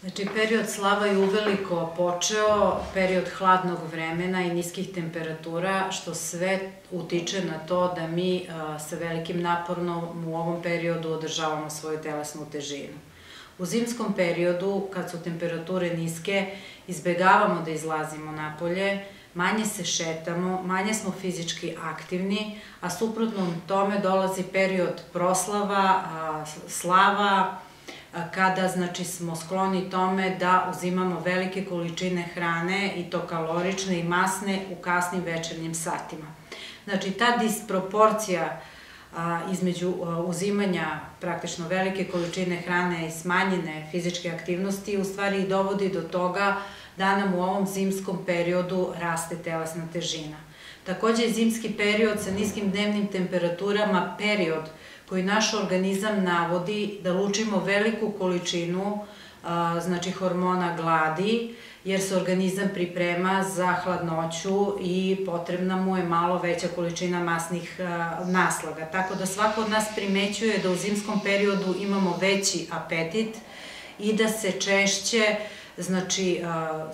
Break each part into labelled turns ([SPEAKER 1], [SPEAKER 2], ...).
[SPEAKER 1] Znači, period slava je uveliko počeo, period hladnog vremena i niskih temperatura, što sve utiče na to da mi a, sa velikim napornom u ovom periodu održavamo svoju telesnu težinu. U zimskom periodu, kad su temperature niske, izbegavamo da izlazimo napolje, manje se šetamo, manje smo fizički aktivni, a suprotno tome dolazi period proslava, slava, kada znači smo skloni tome da uzimamo velike količine hrane i to kalorične i masne u kasnim večernjim satima. Znači ta disproporcija između uzimanja praktično velike količine hrane i smanjene fizičke aktivnosti u stvari i dovodi do toga da nam u ovom zimskom periodu raste telesna težina. Takođe zimski period sa niskim dnevnim temperaturama period koji naš organizam navodi da lučimo veliku količinu znači hormona gladi, jer se organizam priprema za hladnoću i potrebna mu je malo veća količina masnih naslaga. Tako da svako od nas primećuje da u zimskom periodu imamo veći apetit i da se češće znači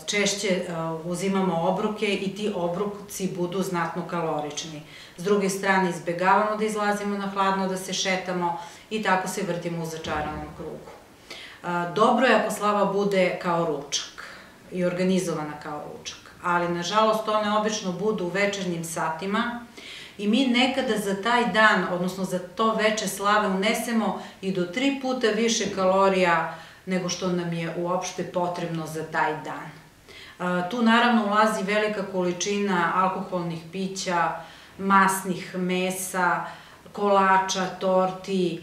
[SPEAKER 1] češće uzimamo obroke i ti obroci budu znatno kalorični. S druge strane izbegavamo da izlazimo na hladno, da se šetamo i tako se vrtimo u začaranom krugu. Dobro je ako slava bude kao ručak i organizovana kao ručak, ali nažalost one obično budu u večernjim satima i mi nekada za taj dan, odnosno za to veče slave unesemo i do tri puta više kalorija nego što nam je uopšte potrebno za taj dan. Tu naravno ulazi velika količina alkoholnih pića, masnih mesa, kolača, torti,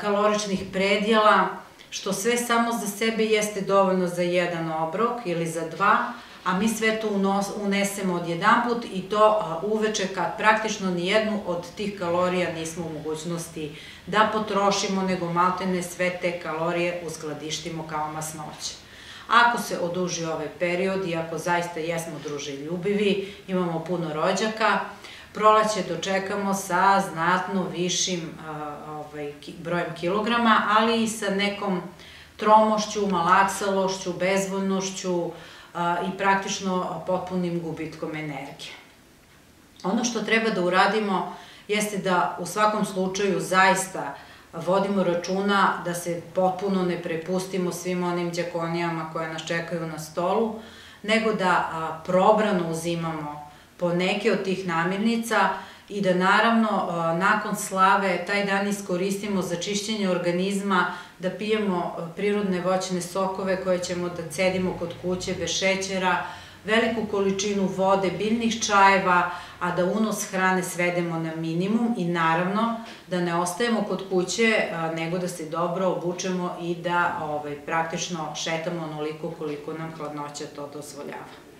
[SPEAKER 1] kaloričnih predjela, što sve samo za sebe jeste dovoljno za jedan obrok ili za dva, a mi sve to unesemo od jedan put i to uveče kad praktično nijednu od tih kalorija nismo u mogućnosti da potrošimo, nego maltene sve te kalorije uskladištimo kao masnoće. Ako se oduži ovaj period i ako zaista jesmo druži ljubivi, imamo puno rođaka, proleće dočekamo sa znatno višim ovaj, brojem kilograma, ali i sa nekom tromošću, malaksalošću, bezvoljnošću, i praktično potpunim gubitkom energije. Ono što treba da uradimo jeste da u svakom slučaju zaista vodimo računa da se potpuno ne prepustimo svim onim džakonijama koje nas čekaju na stolu, nego da probrano uzimamo po neke od tih namirnica i da naravno nakon slave taj dan iskoristimo za čišćenje organizma, da pijemo prirodne voćne sokove koje ćemo da cedimo kod kuće bez šećera, veliku količinu vode, biljnih čajeva, a da unos hrane svedemo na minimum i naravno da ne ostajemo kod kuće, nego da se dobro obučemo i da ovaj, praktično šetamo onoliko koliko nam hladnoća to dozvoljava.